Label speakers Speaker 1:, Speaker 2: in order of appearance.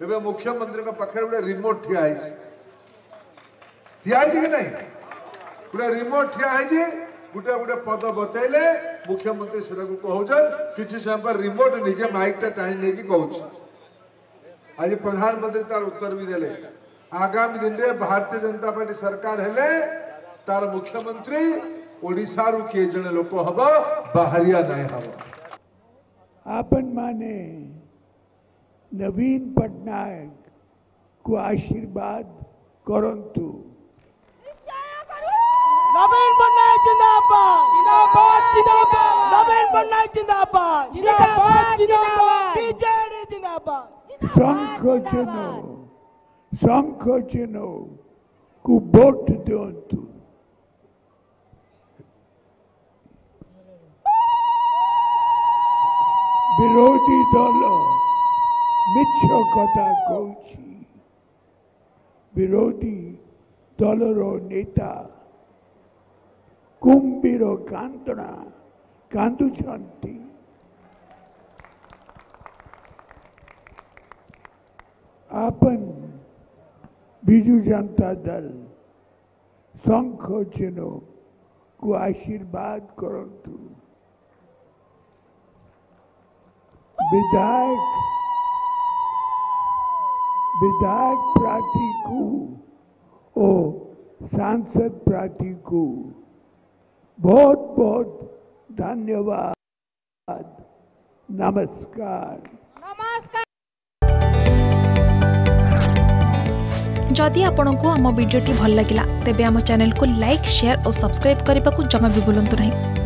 Speaker 1: ଏବେ ମୁଖ୍ୟମନ୍ତ୍ରୀଙ୍କ ପାଖରେ ଗୋଟେ ରିମୋଟ ଠିଆ ହେଇଛି ଠିଆ ହେଇଛି କି ନାହିଁ ଗୋଟେ ରିମୋଟ ଠିଆ ହେଇଛି ଗୋଟେ ଗୋଟେ ପଦ ବତେଇଲେ ମୁଖ୍ୟମନ୍ତ୍ରୀ ସେଟାକୁ କହୁଛନ୍ କିଛି ସମୟ ପରେ ରିମୋଟ ନିଜେ ମାଇକଟା ଟାଣି ନେଇକି କହୁଛି ଆଜି ପ୍ରଧାନମନ୍ତ୍ରୀ ତାର ଉତ୍ତର ବି ଦେଲେ ଆଗାମୀ ଦିନରେ ଭାରତୀୟ ଜନତା ପାର୍ଟି ସରକାର ହେଲେ ତାର ମୁଖ୍ୟମନ୍ତ୍ରୀ ଓଡ଼ିଶାରୁ କିଏ ଜଣେ ଲୋକ ହବ ବାହାରିଆ ନାହିଁ ହବ
Speaker 2: ଆପଣମାନେ नवीन पटनायक को आशीर्वाद करंतु
Speaker 3: नवीन पटनायक जिंदाबाद।
Speaker 4: जिंदाबाद जिंदाबाद।
Speaker 3: नवीन पटनायक जिंदाबाद।
Speaker 4: जिंदाबाद जिंदाबाद।
Speaker 3: बीजेडी जिंदाबाद।
Speaker 2: शंख चिन्ह शंख चिन्ह को वोट दिवंतु विरोधी दल মিথ্য কথা কৌছি বিরোধী দলর নেতা, কুম্ভীর কান্দনা কান্দুছন্তি। આપન બીજું જનતા દલ શંખોચનો કો আশীর্বাদ કરંતુ বিধায়ক विधायक प्रार्थी को और सांसद प्रार्थी को। बहुत बहुत धन्यवाद। नमस्कार।
Speaker 4: नमस्कार।
Speaker 5: जदि आपंक आम भिडी भल लगा तेब आम चैनल को लाइक, शेयर और सब्सक्राइब करने को जमा भी भूलु नहीं।